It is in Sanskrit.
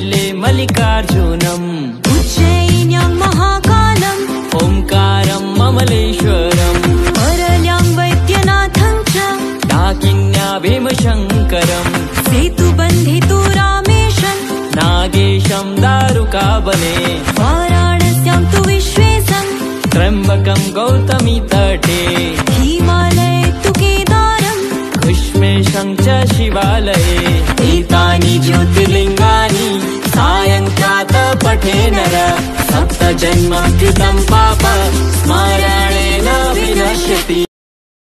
मल्लिकार्जुनम्। उज्जयिन्यां महाकालम्। ओङ्कारं ममलेश्वरम्। परल्यां वैद्यनाथं च। डाकिन्या भीमशङ्करम्। सेतुबन्धितु रामेशम् नागेशं दारुकाबले। वाराणस्यां तु विश्वेशम्। त्र्यम्बकं गौतमी तटे। हिमालये तु केदारम्। भीष्मेशं च शिवालये। एतानि सायङ्कात पठे नर सप्त जन्म कृतं पाप स्मरणेन विनश्यति